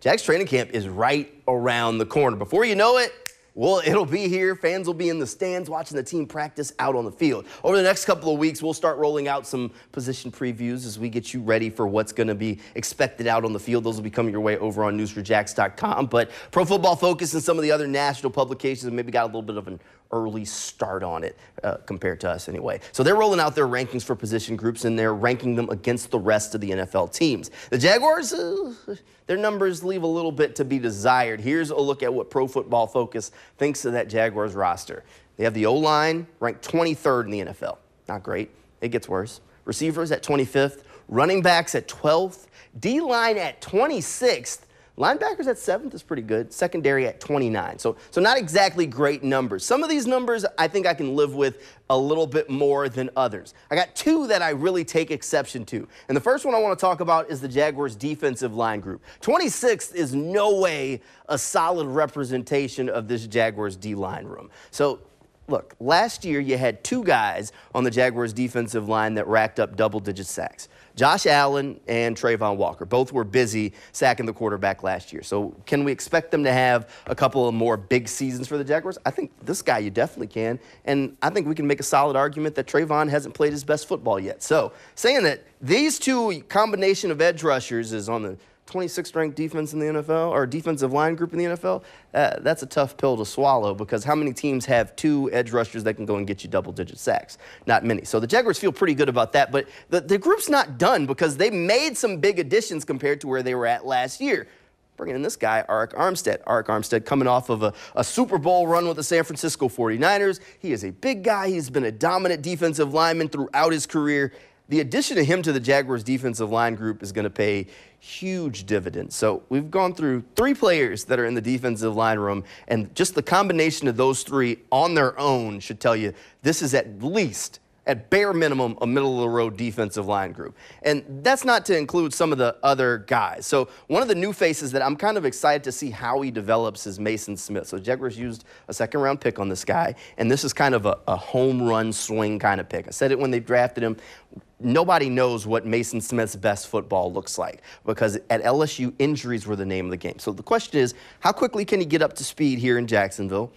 Jags training camp is right around the corner. Before you know it, well, it'll be here. Fans will be in the stands watching the team practice out on the field. Over the next couple of weeks, we'll start rolling out some position previews as we get you ready for what's going to be expected out on the field. Those will be coming your way over on newsforjax.com. But Pro Football Focus and some of the other national publications have maybe got a little bit of an early start on it uh, compared to us anyway. So they're rolling out their rankings for position groups and they're ranking them against the rest of the NFL teams. The Jaguars, uh, their numbers leave a little bit to be desired. Here's a look at what Pro Football Focus thinks of that Jaguars roster. They have the O line ranked 23rd in the NFL. Not great. It gets worse. Receivers at 25th, running backs at 12th, D line at 26th Linebackers at seventh is pretty good. Secondary at 29. So, so not exactly great numbers. Some of these numbers I think I can live with a little bit more than others. I got two that I really take exception to. And the first one I want to talk about is the Jaguars defensive line group. 26th is no way a solid representation of this Jaguars D line room. So look, last year you had two guys on the Jaguars defensive line that racked up double digit sacks. Josh Allen and Travon Walker both were busy sacking the quarterback last year. So can we expect them to have a couple of more big seasons for the Jaguars? I think this guy you definitely can. And I think we can make a solid argument that Travon hasn't played his best football yet. So saying that these two combination of edge rushers is on the 26th ranked defense in the NFL or defensive line group in the NFL, uh, that's a tough pill to swallow because how many teams have two edge rushers that can go and get you double digit sacks? Not many. So the Jaguars feel pretty good about that, but the, the group's not done because they made some big additions compared to where they were at last year. Bringing in this guy, Arik Armstead. Arik Armstead coming off of a, a, Super Bowl run with the San Francisco 49ers. He is a big guy. He's been a dominant defensive lineman throughout his career the addition of him to the Jaguars defensive line group is going to pay huge dividends. So we've gone through three players that are in the defensive line room, and just the combination of those three on their own should tell you this is at least at bare minimum, a middle of the road defensive line group. And that's not to include some of the other guys. So, one of the new faces that I'm kind of excited to see how he develops is Maason Smith. So, Jaguars used a second round pick on this guy, and this is kind of a, a home run swing kind of pick. I said it when they drafted him nobody knows what Maason Smith's best football looks like because at LSU, injuries were the name of the game. So the question is, how quickly can he get up to speed here in Jacksonville?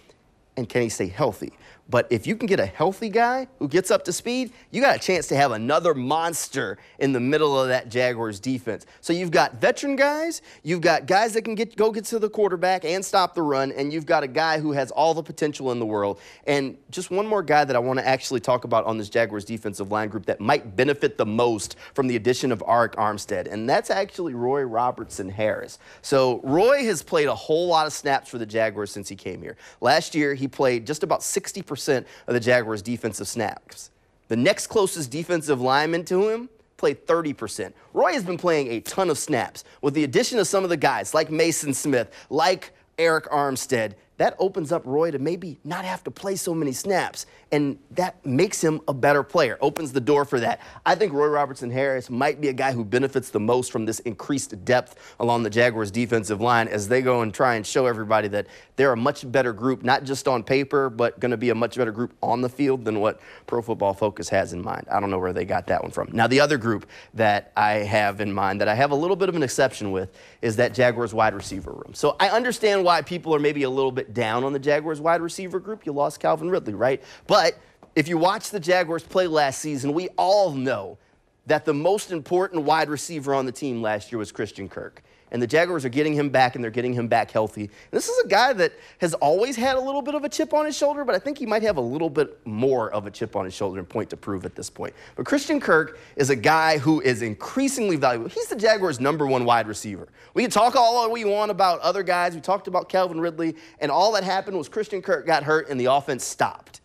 And can he stay healthy? But if you can get a healthy guy who gets up to speed, you got a chance to have another monster in the middle of that Jaguars defense. So you've got veteran guys, you've got guys that can get go get to the quarterback and stop the run, and you've got a guy who has all the potential in the world. And just one more guy that I want to actually talk about on this Jaguars defensive line group that might benefit the most from the addition of Arik Armstead, and that's actually Roy Robertson Harris. So Roy has played a whole lot of snaps for the Jaguars since he came here. Last year he played just about 60% percent of the Jaguars' defensive snaps. The next closest defensive lineman to him played 30%. Roy has been playing a ton of snaps. With the addition of some of the guys like Maason Smith, like Arik Armstead, that opens up Roy to maybe not have to play so many snaps. And that makes him a better player, opens the door for that. I think Roy Robertson Harris might be a guy who benefits the most from this increased depth along the Jaguars defensive line as they go and try and show everybody that they're a much better group, not just on paper, but going to be a much better group on the field than what Pro Football Focus has in mind. I don't know where they got that one from. Now, the other group that I have in mind that I have a little bit of an exception with is that Jaguars wide receiver room. So I understand why people are maybe a little bit bit down on the Jaguars wide receiver group. You lost Calvin Ridley, right? But if you watch the Jaguars play last season, we all know that the most important wide receiver on the team last year was Christian Kirk and the Jaguars are getting him back, and they're getting him back healthy. And this is a guy that has always had a little bit of a chip on his shoulder, but I think he might have a little bit more of a chip on his shoulder and point to prove at this point. But Christian Kirk is a guy who is increasingly valuable. He's the Jaguars' number one wide receiver. We can talk all we want about other guys. We talked about Calvin Ridley, and all that happened was Christian Kirk got hurt, and the offense stopped.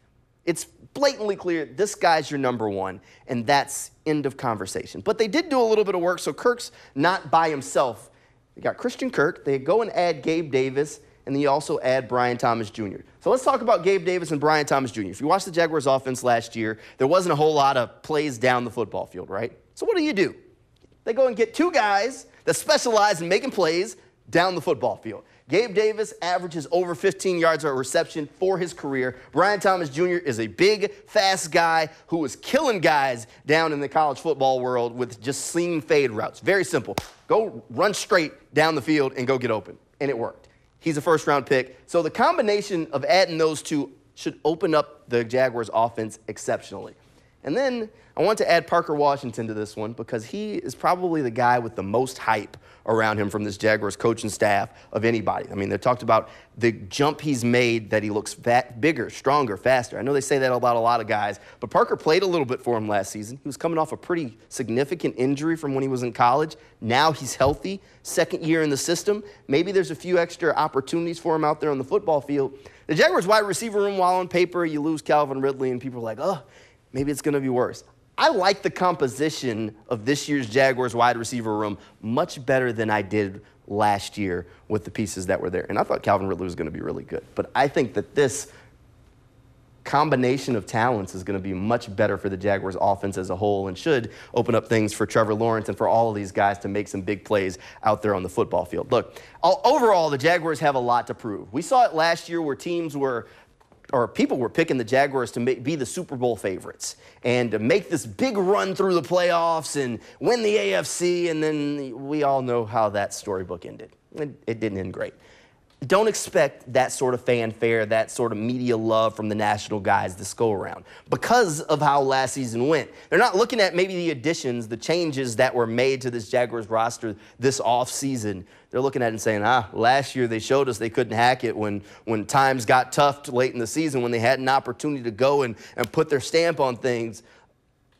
It's blatantly clear this guy's your number one, and that's end of conversation. But they did do a little bit of work, so Kirk's not by himself they got Christian Kirk. They go and add Gabe Davis, and then you also add Brian Thomas Jr. So let's talk about Gabe Davis and Brian Thomas Jr. If you watched the Jaguars offense last year, there wasn't a whole lot of plays down the football field, right? So what do you do? They go and get two guys that specialize in making plays down the football field. Gabe Davis averages over 15 yards a reception for his career. Brian Thomas Jr. is a big, fast guy who was killing guys down in the college football world with just seam fade routes. Very simple. Go run straight down the field and go get open. And it worked. He's a first round pick. So the combination of adding those two should open up the Jaguars offense exceptionally. And then I want to add Parker Washington to this one because he is probably the guy with the most hype around him from this Jaguars coaching staff of anybody. I mean, they talked about the jump he's made that he looks fat, bigger, stronger, faster. I know they say that about a lot of guys, but Parker played a little bit for him last season. He was coming off a pretty significant injury from when he was in college. Now he's healthy, second year in the system. Maybe there's a few extra opportunities for him out there on the football field. The Jaguars wide receiver room, while on paper, you lose Calvin Ridley, and people are like, oh, maybe it's going to be worse. I like the composition of this year's Jaguars wide receiver room much better than I did last year with the pieces that were there. And I thought Calvin Ridley was going to be really good. But I think that this combination of talents is going to be much better for the Jaguars offense as a whole and should open up things for Trevor Lawrence and for all of these guys to make some big plays out there on the football field. Look, overall, the Jaguars have a lot to prove. We saw it last year where teams were or people were picking the Jaguars to be the Super Bowl favorites and to make this big run through the playoffs and win the AFC. And then we all know how that storybook ended. It didn't end great. Don't expect that sort of fanfare, that sort of media love from the national guys this go around because of how last season went. They're not looking at maybe the additions, the changes that were made to this Jaguars roster this offseason. They're looking at it and saying, ah, last year they showed us they couldn't hack it when, when times got tough late in the season, when they had an opportunity to go and, and put their stamp on things.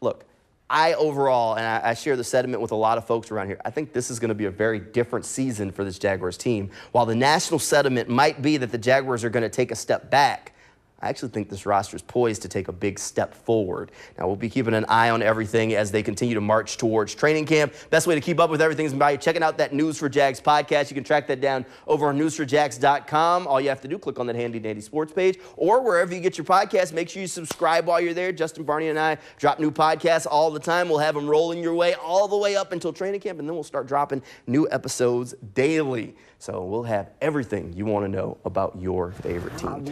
Look, I overall, and I, I, share the sentiment with a lot of folks around here, I think this is going to be a very different season for this Jaguars team. While the national sentiment might be that the Jaguars are going to take a step back, I actually think this roster is poised to take a big step forward. Now, we'll be keeping an eye on everything as they continue to march towards training camp. Best way to keep up with everything is by checking out that News for Jags podcast. You can track that down over on newsforjax.com. All you have to do, click on that handy dandy sports page or wherever you get your podcast. Make sure you subscribe while you're there. Justin Barney and I drop new podcasts all the time. We'll have them rolling your way all the way up until training camp, and then we'll start dropping new episodes daily. So we'll have everything you want to know about your favorite team.